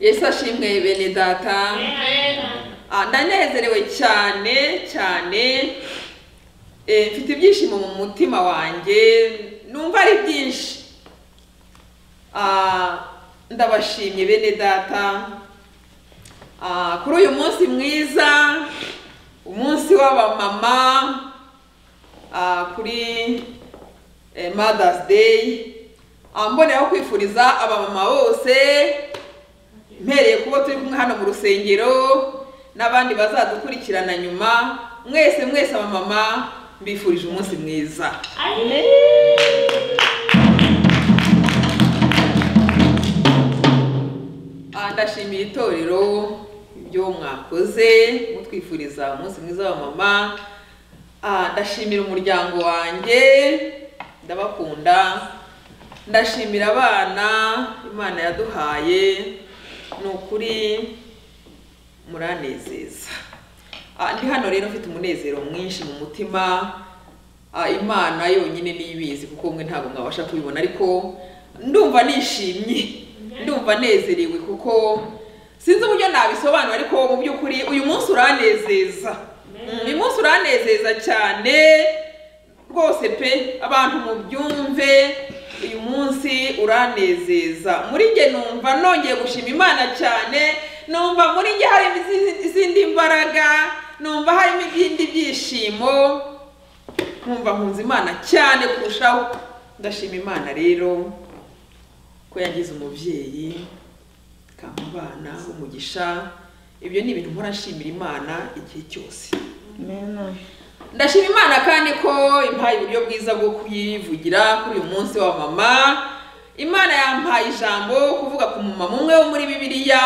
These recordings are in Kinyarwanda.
yesu ashimwe bene data. Ah, ndanezerewe cyane cyane. Eh, mfite ibyishimo mu mutima wanjye. Numva ari byinshi. Ah, ndabashimye bene data. Ah, kuri uyu munsi mwiza umunsi w'abamama. Ah, kuri eh, Mother's Day. Ah, mboneraho kwifuriza abamama bose mpereye kubo turi kumwe hano mu rusengero n'abandi bazadukurikirana nyuma mwese mwese abamama mbifurije umunsi mwiza. Ah, ndashimiye itorero ibyo mwakoze mutwifuriza umunsi mwiza w'abamama Ah, ndashimira umuryango wanjye ndabakunda. Ndashimira abana imana yaduhaye ni ukuri muranezeza. Ah, ndi hano rero mfite umunezero mwinshi mu mutima. Ah, imana yonyine niyo ibizi kuko mwe ntabwo mwabasha kubibona. Ariko ndumva nishimye ndumva nezerewe kuko sinzi uburyo nabisobanura. Ariko mu by'ukuri uyu munsi uranezeza. Uyu munsi uranezeza cyane. Rwose pe abantu mubyumve. Uyu munsi uranezeza. Muri njye numva nongeye gushima imana cyane numva muri njye harimo izi- izindi mbaraga numva harimo ibindi byishimo. Nkumva nkunze imana cyane kurushaho. Ndashima imana rero ko yagize umubyeyi ikampa abana umugisha. Ibyo ni ibintu nshimira imana igihe cyose. Ndashima imana kandi ko impaye uburyo bwiza bwo kuyivugira kuri uyu munsi wa mama. Imana yampaye ijambo kuvuga ku mumama umwe wo muri bibiliya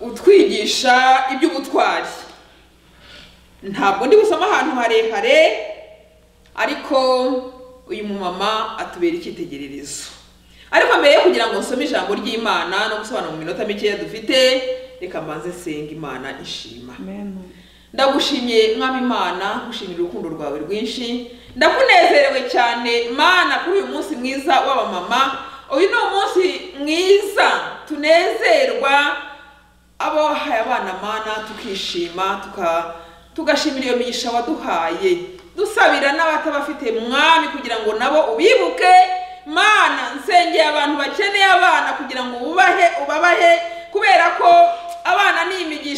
utwigisha iby'ubutwari. Ntabwo ndi busome ahantu harehare ariko uyu mumama atubera icyitegererezo. Ariko mbere yo kugira ngo nsome ijambo ry'imana no gusobanura mu minota mikeya dufite reka mbanze senga imana ishima. Ndagushimye mwami imana gushimira urukundo rwawe rwinshi. Ndakunezerewe cyane mana kuri uyu munsi mwiza w'abamama. Uyu ni umunsi mwiza. Tunezerwa. Abo wahaye abana mana tukishima tugashimira iyo migisha waduhaye. Dusabira n'abatabafite mwami kugira ngo nabo ubibuke. Mana nsengeye abantu bakeneye abana kugira ngo ubahe ubabahe. Kubera ko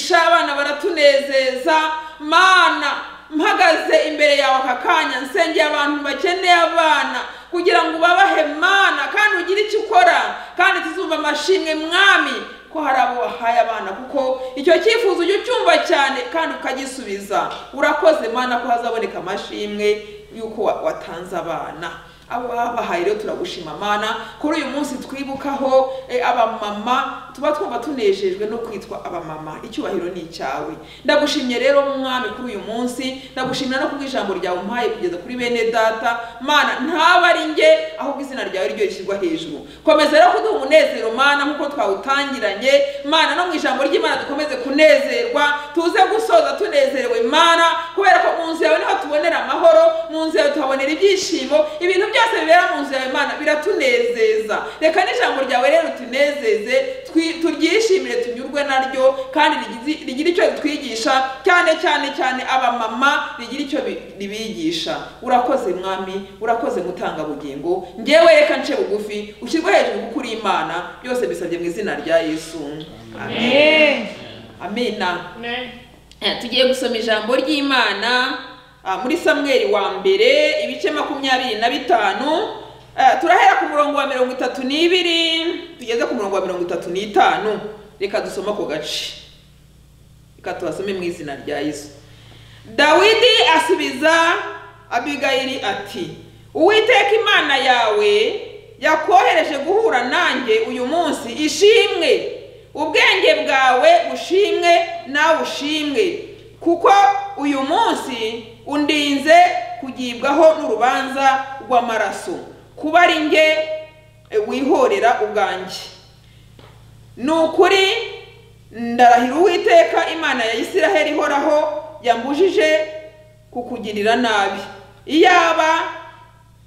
ni imigisha abana baratunezeza. Mana mpagaze imbere yawe aka kanya nsengeye abantu bakeneye abana. Kugira ngo ubabahe mana kandi ugire icyo ukora kandi tuzumva amashimwe mwami ko hari abo wahaye abana. Kuko icyo cyifuzo ujya ucyumva cyane kandi ukagisubiza. Urakoze mana ko hazaboneka amashimwe y'uko wa- watanze abana. Abo babahaye rero turagushima. Mana kuri uyu munsi twibukaho eh, abamama tuba twumva tunejejwe no kwitwa abamama. Icyubahiro ni icyawe. Ndagushimye rero mwami kuri uyu munsi. Ndagushimira no kubw'ijambo ryawe umpaye kugeza kuri bene data. Mana ntaba ari njye ahubwo izina ryawe ryo rishyirwa hejuru. Komeza rero kuduha umunezero mana nk'uko twawutangiranye. Mana no mu ijambo ry'imana dukomeze kunezerwa tuze gusoza tunezerewe. Mana kubera ko mu nzu yawe ni ho tubonera amahoro mu nzu yawe tuhabonera ibyishimo ibintu byose bibera mu nzu yawe mana biratunezeza. Reka n'ijambo ryawe rero tunezeze turyishimire tunyurwe naryo kandi rigire icyo ritwigisha cyane cyane cyane abamama rigira icyo bi- ribigisha. Urakoze mwami urakoze mutangabugingo. Ngewe reka nce bugufi ushyirwe hejuru kuko uri imana byose bisabye mu izina rya yesu. Amen. Amina Eh, tugiye gusoma ijambo ry'imana. Muri samweli wa mbere ibice makumyabiri na bitanu Eh, turahera ku murongo wa mirongo itatu n'ibiri tugeze ku murongo wa mirongo itatu n'itanu. Reka dusome ako gace. Reka tubasome mu izina rya yesu. Dawidi asubiza abigayili ati uwiteka imana yawe yakohereje guhura nanjye uyu munsi ishimwe. Ubwenge bwawe bushimwe nawe ushimwe kuko uyu munsi undinze kugibwaho n'urubanza rw'amaraso. Kuba ari njye eh, wihorera ubwanjye. Ni ukuri ndarahira uwiteka imana ya isiraheli ihoraho yambujije kukugirira nabi. Iyaba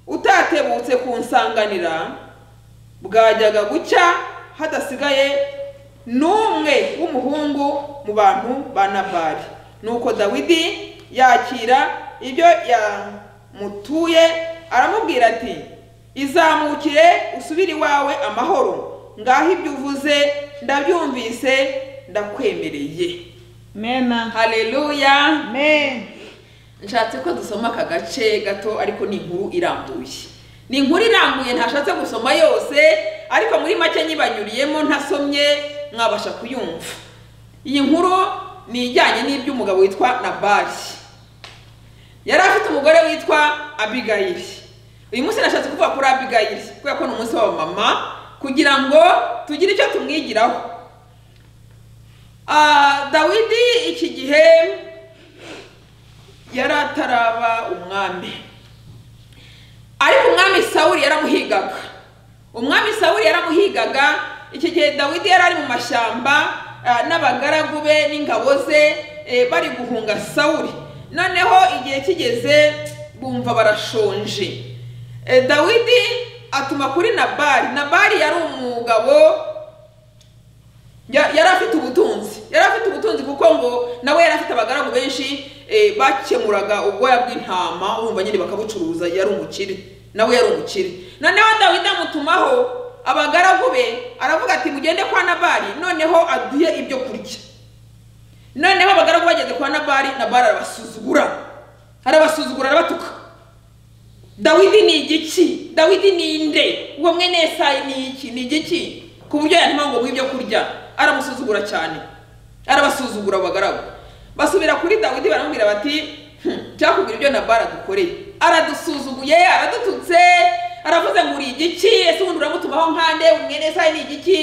utatebutse kunsanganira bwajyaga gucya hadasigaye n'umwe w'umuhungu mu bantu ba nabali. Nuko dawidi yakira ibyo yamutuye aramubwira ati izamukire usubire iwawe amahoro. Ngaho ibyo uvuze ndabyumvise ndakwemereye. Mena haleluya amen. Nshatse ko dusoma aka gace gato ariko ni inkuru irambuye. Ni inkuru irambuye ntashatse gusoma yose ariko muri make nyibanyuriyemo ntasomye mwabasha kuyumva. Iyi nkuru ni ijyanye n'iby'umugabo witwa nabali yari afite umugore witwa abigayili uyu munsi nashatse kuvuga kuri abigayili kubera ko ni umunsi w'abamama kugira ngo tugire icyo tumwigiraho. Ah, dawidi iki gihe yari ataraba umwami. Ariko umwami sawuli yaramuhigaga. Umwami sawuli yaramuhigaga iki gihe dawidi yari ari mu mashyamba n'abagaragu be n'ingabo ze eh, bari guhunga sawuli. Noneho igihe kigeze bumva barashonje. Eh, dawidi atuma kuri nabali. Nabali yari umugabo Ya- yari afite ubutunzi. Yari afite ubutunzi kuko ngo nawe yari afite abagaragu benshi eh, bakemuraga ubwoya bw'intama urumva nyine bakabucuruza yari umukire. Nawe yari umukire. Noneho dawidi amutumaho abagaragu be aravuga ati mugende kwa nabali. Noneho aduhe ibyo kurya. Noneho abagaragu bageze kwa nabali nabali arabasuzugura. Arabasuzugura arabatuka. Dawidi ni igiki? Dawidi ni nde? Uwo mwene yesayi ni iki? Ni igiki? Ku buryo yantuma ngo ibyo kurya. Aramusuzugura cyane. Arabasuzugura abagaragu. Basubira kuri dawidi baramubwira bati "Hmm, cyakubwira ibyo nabara dukoreye aradusuzuguye aradututse. Aravuze ngo uri igiki? Ese ubundi uramutumaho nkande? Umwene yesayi ni igiki?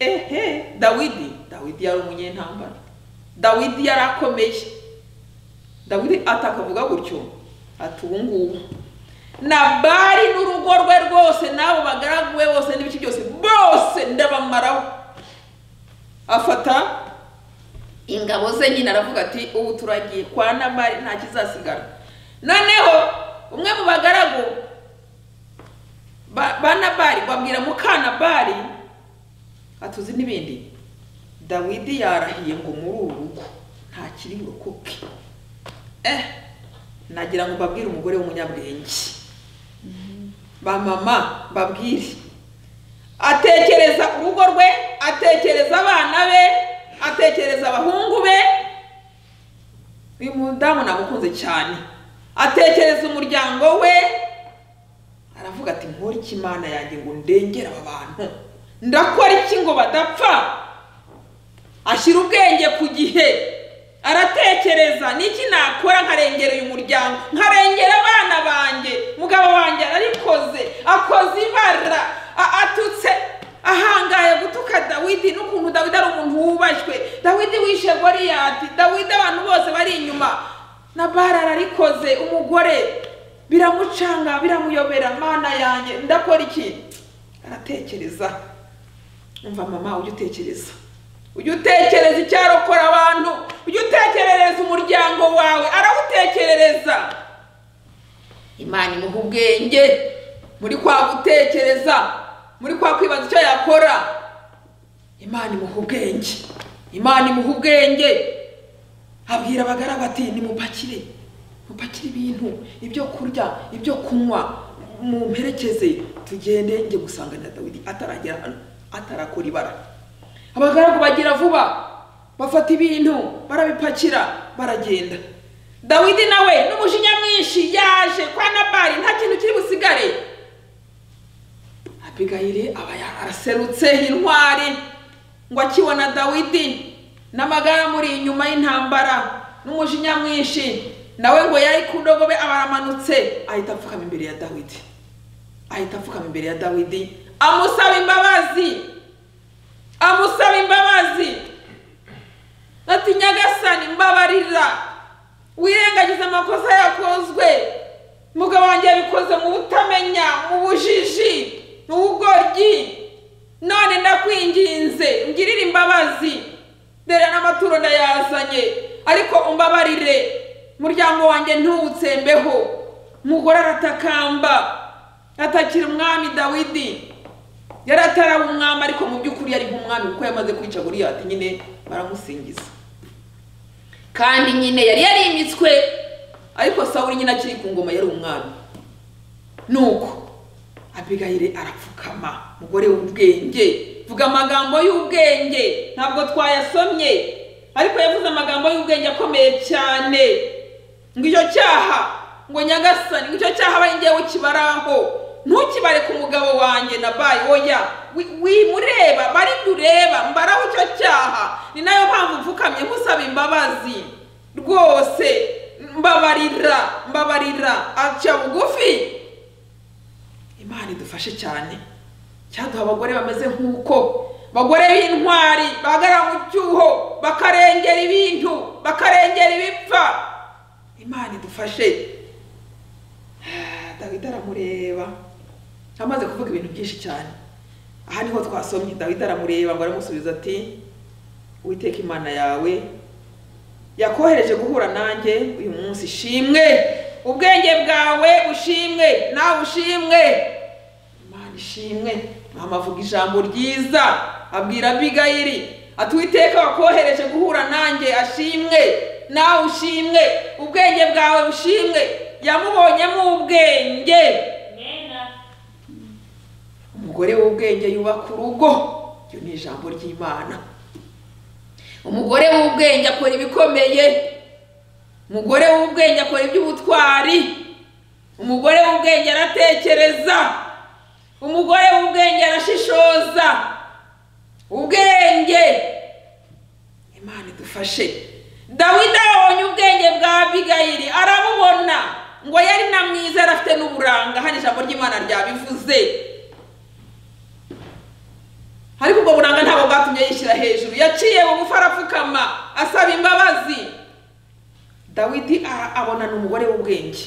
Ehe dawidi dawidi yari umunyentambara. Dawidi yari akomeye. Dawidi atakavuga gutyo? Ati ubu ngubu. Nabari n'urugo rwe rwose n'abo bagaragu be bose n'ibiki byose bose ndabamaraho. Afata ingabo ze nyine aravuga ati ubu turagiye kwa nabari nta kizasigara. Noneho umwe mu bagaragu ba ba nabari babwira mukanabari atuzi n'ibindi. Dawidi yarahiye ngo muri uru rugo nta kiri burokoke eh nagira ngo mbabwire umugore w'umunyabwenge. Ba mama babwire atekereza urugo rwe atekereza abana be atekereza abahungu be. Uyu mudamu namukunze cyane. Atekereza umuryango we aravuga ati nkore imana yanjye ngo ndengere aba bantu? Ndakora iki ngo badapfa? Ashyira ubwenge ku gihe. Aratekereza niki nakora nkarengera uyu muryango? Nkarengera abana banjye. Mugabo wanjye ararikoze. Akoze ibara. Atutse. Ahangaye gutuka dawidi n'ukuntu dawidi ari umuntu wubashywe. Dawidi wishe goriyati dawidi abantu bose bari inyuma. Na bara ararikoze. Umugore biramucanga biramuyobera mana yanjye ndakora iki? Aratekereza. Umva mama ujye utekereza. Ujye utekereza icyarokora abantu. Ujye utekerereza umuryango wawe. Arawutekerereza. Imana imuha ubwenge. Muri kwa gutekereza muri kwa kwibaza icyo yakora. Imana imuha ubwenge. Imana imuha ubwenge. Abwira abagaragu ati nimupakire. Mupakire ibintu ibyo kurya ibyo kunywa mumperekeze tugende njye gusanganira dawidi. Ataragera hano atarakora ibara. Abagaragu bagira vuba bafata ibintu barabipakira baragenda. Dawidi nawe n'umujinya mwinshi yaje kwa nabali nta kintu kiri busigare. Abigayili aba ya- araserutse intwari ngo akibona dawidi n'amagara amuri inyuma y'intambara n'umujinya mwinshi. Nawe ngo yari ku ndogobe aramanutse ahita apfukama imbere ya dawidi. Ahita apfukama imbere ya dawidi. Amusaba imbabazi. Amusaba imbabazi. Ati nyagasani mbabarira. Wirengagiza amakosa yakozwe. Umugabo wanjye yabikoze mu butamenya mu bujiji mu bugoryi. None ndakwinginze ngirire imbabazi. Dore n'amaturo ndayazanye. Ariko umbabarire. Umuryango wanjye ntuwutsembeho umugore aratakamba. Atakira umwami dawidi. Yari ataraba umwami ariko mu by'ukuri yari nk'umwami kuko yamaze kwica goriyati nyine baramusingiza. Kandi nyine yari yarimitswe. Ariko sawuri nyine akiri ku ngoma yari umwami. Nuko abigayire arapfukama. Umugore w'ubwenge. Vuga amagambo y'ubwenge. Ntabwo twayasomye. Ariko yavuze amagambo y'ubwenge akomeye cyane. Ngo icyo cyaha ngo nyagasani ngo icyo cyaha abaye ngewe ukibaraho. Ntukibare ku mugabo wanjye na bayi oya. Wi- wimureba bari ureba mbaraho icyo cyaha. Ni na yo mpamvu mfukamye nkusaba imbabazi. Rwose mbabarira mbabarira. Aca bugufi. Imana idufashe cyane. Cyaduha abagore bameze nk'uko. Bagore b'intwari bahagarara mu cyuho bakarengera ibintu bakarengera ibipfa. Imana idufashe. Dawidi aramureba. Amaze kuvuga ibintu byinshi cyane. Aha ni ho twasomye. Dawidi aramureba ngo aramusubiza ati uwiteka imana yawe yakohereje guhura nanjye uyu munsi. Shimwe. Ubwenge bwawe ushimwe nawe ushimwe imana ishimwe. Mama avuga ijambo ryiza. Abwira abigayiri ati uwiteka wakohereje guhura nanjye ashimwe. Nawe ushimwe ubwenge bwawe bushimwe yamubonyemo ubwenge umugore w'ubwenge yubaka urugo. Iryo ni ijambo ry'imana. Umugore w'ubwenge akora ibikomeye. Umugore w'ubwenge akora iby'ubutwari. Umugore w'ubwenge aratekereza. Umugore w'ubwenge arashishoza. Ubwenge! Imana idufashe. Dawidi abonye ubwenge bwa abigayili arabubona ngo yari na mwiza yari afite n'uburanga. Hano ijambo ry'imana ryabivuze. Ariko ubwo buranga ntabwo bwatumye yishyira hejuru. Yaciye bugufi arapfukama asaba imbabazi. Dawidi ara- abona ni umugore w'ubwenge.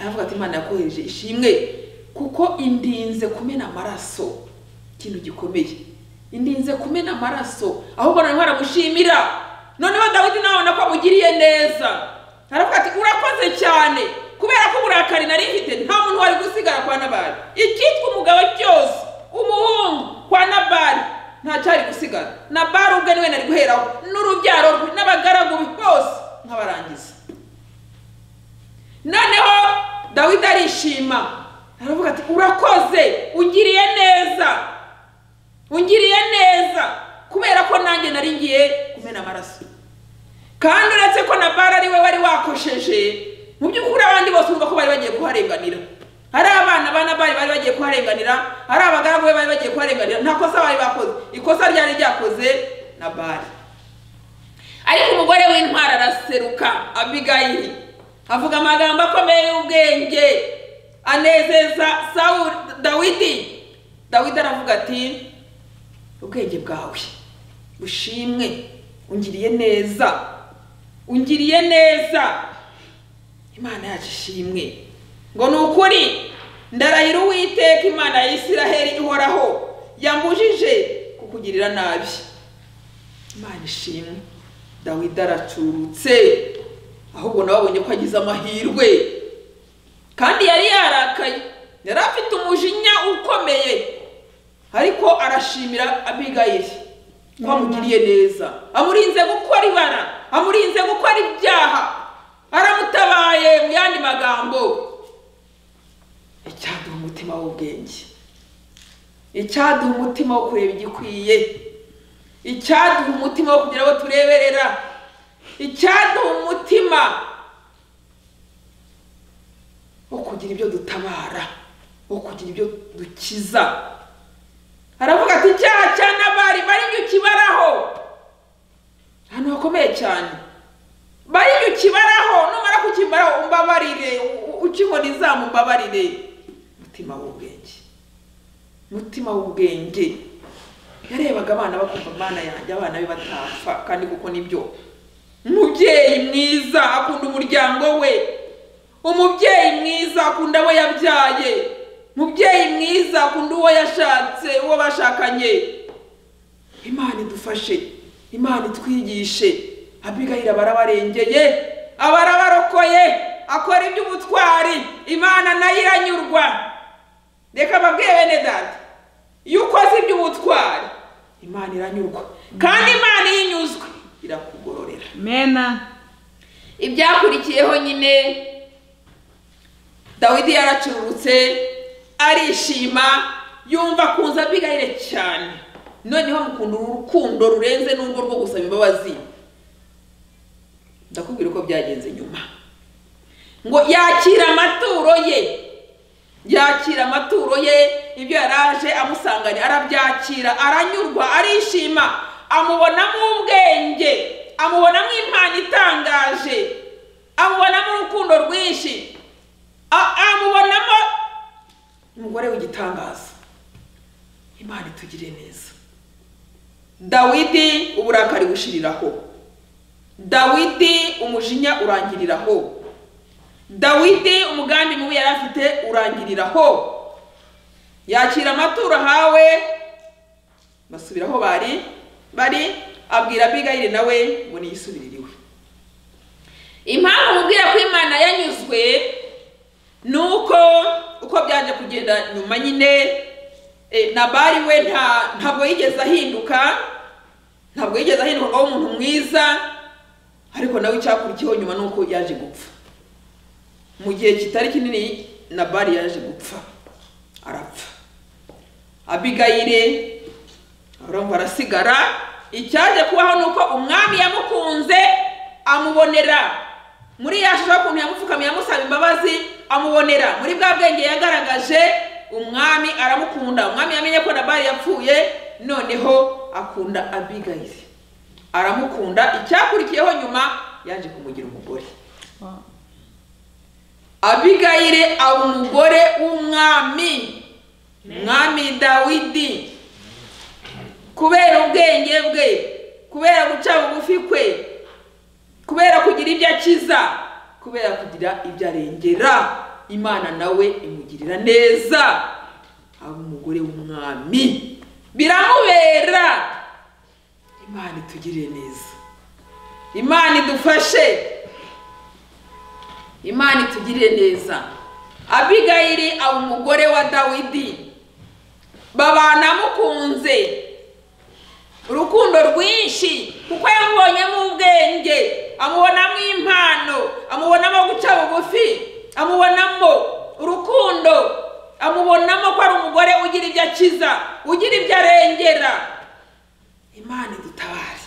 Aravuga ati imana yakohereje ishimwe kuko indinze kumena amaraso. Ikintu gikomeye. Indinze kumena amaraso. Ahubwo noneho aramushimira. Noneho dawidi nawe ko amugiriye neza. Aravuga ati urakoze cyane. Kubera ko uburakari nari mfite nta muntu wari gusigara kwa nabari icyitwa umugabo cyose umuhungu kwa nabari nta cyari gusigara. Nabari ubwe ni we nari guheraho. N'urubyaro rwe n'abagaragu bose nk'abarangiza. Noneho dawidi arishima. Aravuga ati urakoze ungiriye neza. Ungiriye neza. Kubera ko nanjye nari ngiye kumena amaraso. Kandi uretse ko nabara ari we wari wakosheje mu by'ukuri abandi bose urumva ko bari bagiye kuharenganira. Hari abana ba nabari bari bagiye kuharenganira hari abagaragu be bari bagiye kuharenganira nta kosa bari bakoze. Ikosa ryari ryakoze nabari ariko umugore w'intwara araseruka abigayili avuga amagambo akomeye y'ubwenge. Anezeza sawuli dawidi. Dawidi aravuga ati ubwenge bwawe bushimwe ungiriye neza. Ungiriye neza. Imana yacu ishimwe. Ngo ni ukuri ndarahira uwiteka imana ya isiraheli ihoraho. Yambujije kukugirira nabi. Imana ishimwe. Dawidi aracurutse ahubwo nawe abonye ko agize amahirwe. Kandi yari yarakaye. Yari afite umujinya ukomeye. Ariko arashimira abigayili ko amugiriye neza. Amurinze gukora ibara. Amurinze gukora ibyaha. Aramutabaye mu yandi magambo. Icyaduha umutima w'ubwenge. Icyaduha umutima wo kureba igikwiye. Icyaduha umutima wo kugira abo tureberera. Icyaduha umutima wo kugira ibyo dutabara wo kugira ibyo dukiza. Aravuga ati icyaha cya nabari bari njye ukibaraho ahantu hakomeye cyane. Bari ukibaraho numara kukibaraho umbabarire ukibona izamu umbabarire umutima w'ubwenge. Umutima w'ubwenge. Yarebaga abana bakumva mana yanjye abana be batapfa kandi kuko ni byo. Umubyeyi mwiza akunda umuryango we. Umubyeyi mwiza akunda abo yabyaye. Umubyeyi mwiza akunda uwo yashatse uwo bashakanye. Imana idufashe. Imana itwigishe. Abigayira barabarengeye abarabarokoye akora iby'ubutwari. Imana na yo iranyurwa. Reka babwiye bene data iyo iby'ubutwari imana iranyurwa. Kandi imana iyo inyuzwe irakugororera. Mena. ibyakurikiyeho nyine dawidi yaracururutse arishima yumva akunze abigayire cyane. Noneho amukunda urukundo rurenze n'urwo rwo gusaba imbabazi. Ndakubwira uko byagenze nyuma. Ngo yakira amaturo ye. Yakira amaturo ye ibyo yari aje amusanganye arabyakira aranyurwa arishima. Amubonamo ubwenge amubonamo impano itangaje amubonamo urukundo rwinshi. Amubonamo umugore w'igitangaza. Imana itugire neza. Dawidi uburakari bushiriraho dawidi umujinya urangiriraho. Dawidi umugambi mubi yari afite urangiriraho. Yakira amaturo ahawe basubira aho bari bari abwira abigayire nawe ngo niyisubirire iwe impamvu mubwira ko imana yanyuzwe ni uko uko byaje kugenda nyuma nyine nabari we nta ntabwo yigeze ahinduka ntabwo yigeze ahinduka ngo abe umuntu mwiza ariko nawe icyakurikiyeho nyuma ni uko yaje gupfa. Mu gihe kitari kinini nabari yaje gupfa arapfa. Abigayire urumva arasigara icyaje kubaho ni uko umwami yamukunze amubonera. Muri ya shusho y'ukuntu yamupfukamiye amusaba imbabazi amubonera. Muri bwa bwenge yagaragaje umwami aramukunda umwami yamenye ko nabari yapfuye noneho akunda abigayire aramukunda icyakurikiyeho nyuma yaje kumugira umugore. Abigayire aba umugore w'umwami mwami dawidi. Kubera ubwenge bwe kubera guca bugufi kwe kubera kugira ibyo akiza kubera kugira ibyo arengera. Imana nawe imugirira neza. Aba umugore w'umwami. Biramubera imana itugirire neza. Imana idufashe. Imana itugirire neza. Abigayiri aba umugore wa dawidi. Babana amukunze urukundo rwinshi kuko yamubonyemo ubwenge amubonamo impano. Amubonamo guca bugufi. Amubonamo urukundo. Amubonamo ko ari umugore ugira ibyo akiza ugira ibyo arengera. Imana idutabare.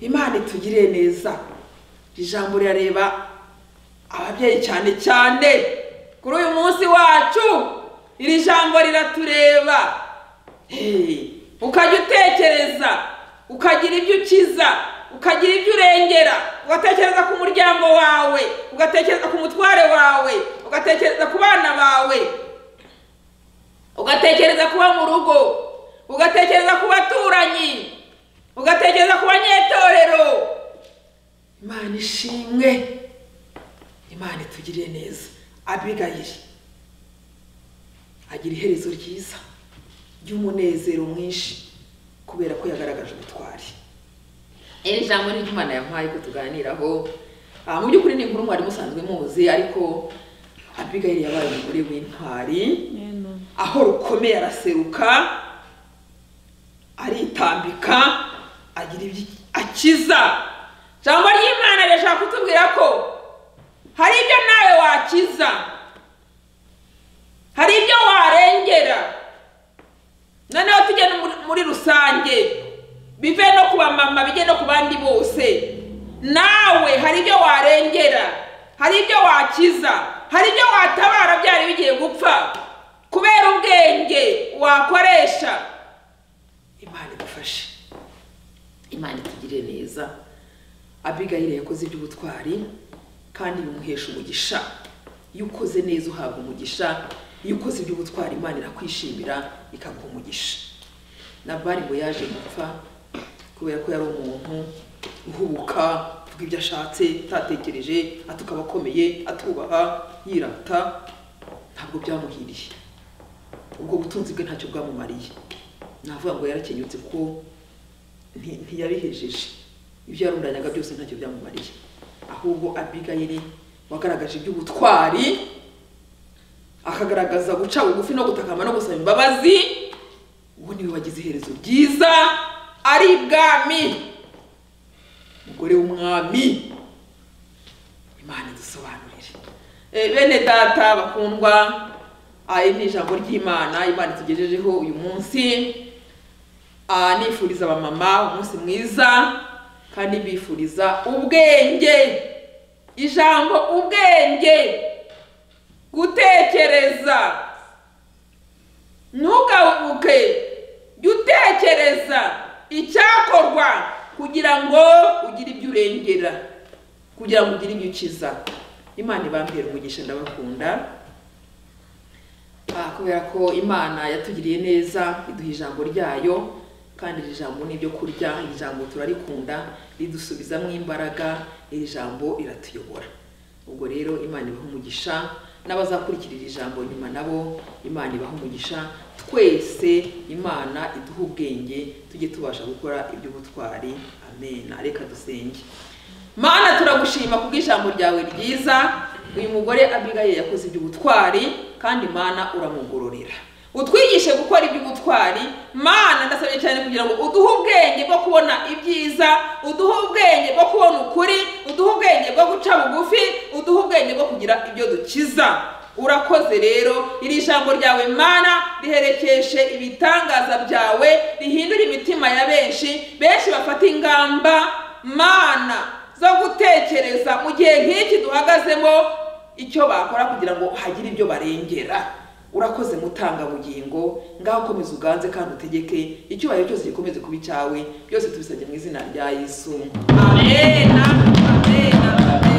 Imana itugirire neza. Iri jambo rirareba ababyeyi cyane cyane kuri uyu munsi wacu. Iri jambo riratureba. Ukajya utekereza ukagira ibyo ukiza. Ukagira ibyo urengera ugatekereza ku muryango wawe ugatekereza ku mutware wawe ugatekereza ku bana bawe ugatekereza kuba mu rugo ugatekereza ku baturanyi ugatekereza ku banyetorero. Imana ishimwe imana itugirire neza. Abigayiri agira iherezo ryiza ry'umunezero mwinshi kubera ko yagaragaje ubutwari. Iri jambo ni ry'imana yampaye ko tuganiraho Ah, mu by'ukuri ni inkuru mwari musanzwe muzi ariko abigayiri yabaye umugore w'intwari aho rukomeye araseruka aritambika agira ibyo akiza. Jambo ry'imana rirashaka kutubwira ko hari ibyo nawe wakiza hari ibyo warengera. Noneho muri- muri rusange. Bive no ku bamama bijye no ku bandi bose. Nawe hari ibyo warengera hari ibyo wakiza hari ibyo watabara byari bigiye gupfa. Kubera ubwenge wakoresha imana idufashe imana itugirire neza. Abigayire yakoze iby'ubutwari kandi bimuhesha umugisha. Iyo ukoze neza uhabwa umugisha iyo ukoze iby'ubutwari imana irakwishimira ikaguha umugisha. Nabari ngo yaje gupfa kubera ko yari umuntu uhubuka avuga ibyo ashatse atatekereje atuka abakomeye atubaha yirata ntabwo byamuhiriye. Ubwo butunzi bwe ntacyo bwamumariye. Navuga ngo yarakenyutse ko nti- ntiyabihejeje ibyo yarundanyaga byose ntacyo byamumariye. Ahubwo abigayiri wagaragaje iby'ubutwari akagaragaza guca bugufi no gutakamba no gusaba imbabazi uwo ni we wagize iherezo ryiza. Ari ibwami umugore w'umwami. Imana idusobanurire. Eh, bene data bakundwa aya ni ijambo ry'imana. Imana itugejejeho uyu munsi. Nifuriza abamama umunsi mwiza kandi mbifuriza ubwenge. Ijambo ubwenge. Gutekereza. Ntugahubuke. Jya utekereza icyakorwa kugira ngo ugire ibyo urengera kugira ngo ugire ibyo ukiza. Imana ibambere umugisha ndabakunda. Ah, kubera ko imana yatugiriye neza iduha ijambo ryayo kandi iri jambo ni ibyo kurya iri jambo turarikunda ridusubizamo imbaraga iri jambo riratuyobora. Ubwo rero imana umugisha n'abazakurikira iri jambo nyuma nabo imana ibaha umugisha. Twese imana iduha ubwenge tujye tubasha gukora iby'ubutwari. Amen. Reka dusenge. Mana turagushima kubw'ijambo ryawe ryiza. Uyu mugore abigaye yakoze iby'ubutwari kandi mana uramugororera. Utwigishe gukora iby'ubutwari. Mana ndasabye cyane kugira ngo uduhe ubwenge bwo kubona ibyiza uduhe ubwenge bwo kubona ukuri uduhe ubwenge bwo guca bugufi uduhe ubwenge bwo kugira ibyo dukiza. Urakoze rero. Iri jambo ryawe mana riherekeshe ibitangaza byawe rihindura imitima ya benshi. Benshi bafata ingamba. Mana zo gutekereza mu gihe nk'iki duhagazemo icyo bakora kugira ngo hagire ibyo barengera. Urakoze mutangabugingo ngaho komeza uganze kandi utegeke icyubahiro cyose gikomeze kuba icyawe byose tubisabye mu izina rya yesu. Amen. Amen. Amen.